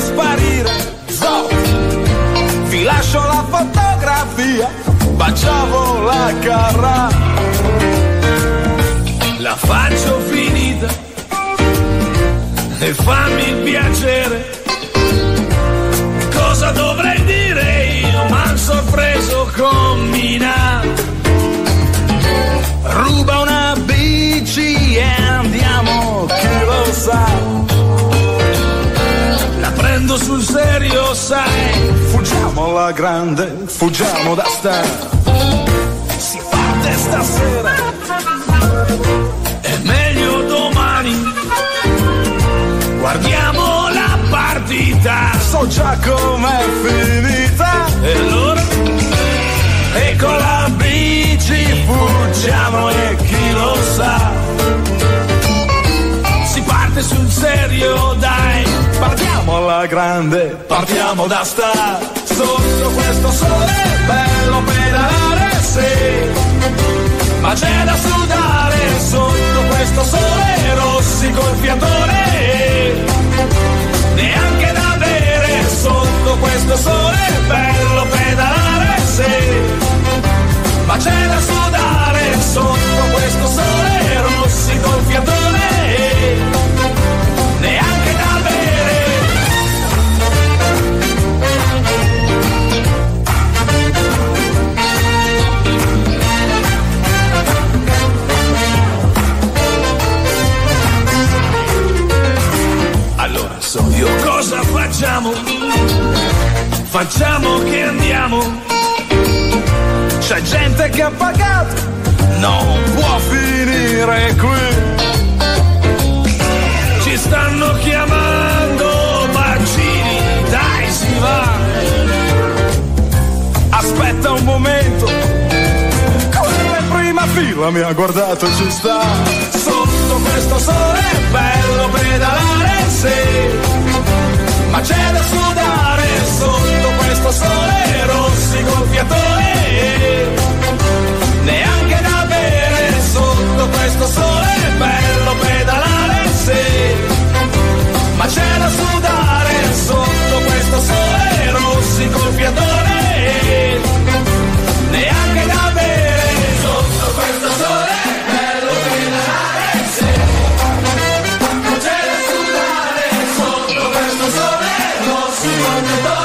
sparire, so. Vi lascio la fotografia, baciavo la carra. La faccio finita e fammi il piacere. Cosa dovrei dire io? M'han sorpreso con Mina. Ruba una bici e andiamo, chi lo sa. Serio, sai. Fuggiamo alla grande, fuggiamo da sta. Si parte stasera. È meglio domani. Guardiamo la partita. So già com'è finita. E allora? Sul serio, dai. Partiamo alla grande, partiamo da sta. Sotto questo sole bello pedalare, sì. Ma c'è da sudare sotto questo sole rossi col fiatone. Neanche da bere sotto questo sole facciamo? Facciamo che andiamo. C'è gente che ha pagato, non può finire qui. Ci stanno chiamando bacini, dai si va. Aspetta un momento, quella in prima fila mi ha guardato e ci sta. Sotto questo sole bello pedalare, sì. 하나 더